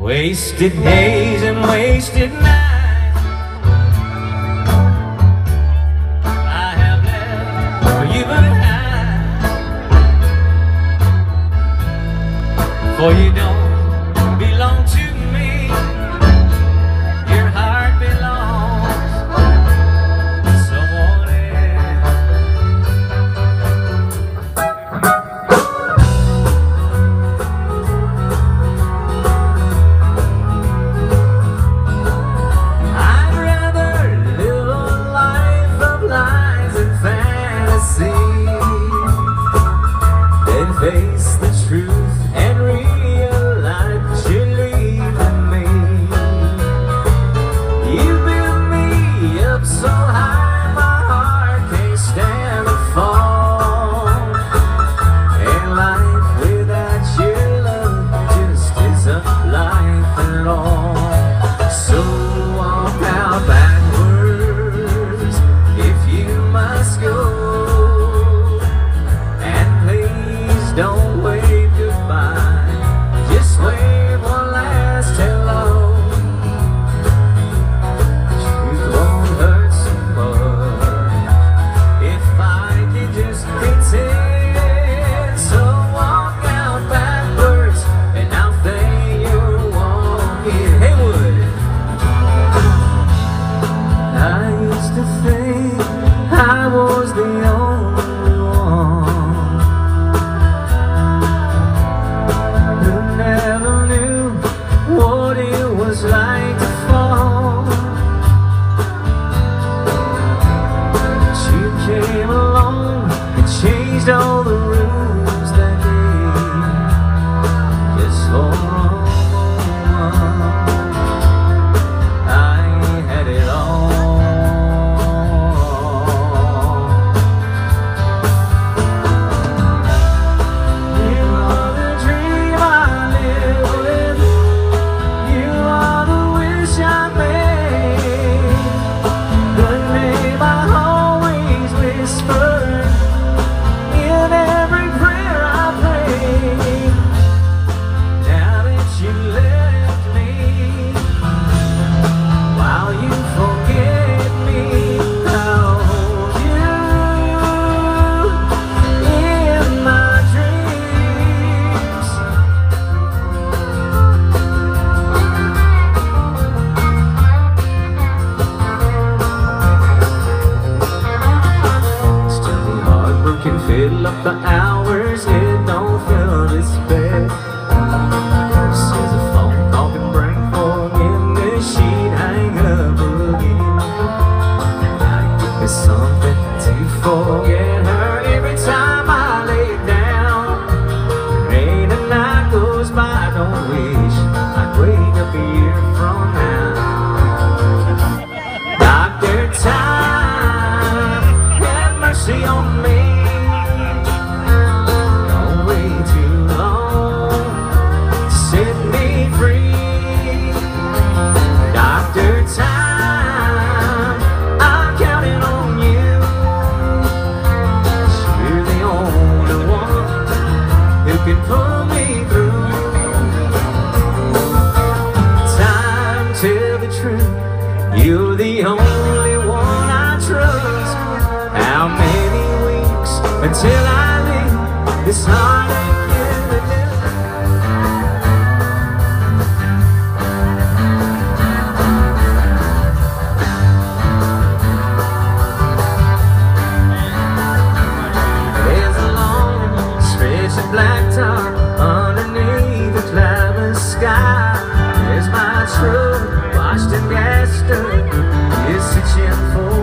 Wasted days and wasted nights. I have left for you behind For you is until I leave this heart tar underneath the cloudless sky. There's my truth, washed in yesterday. It's a chin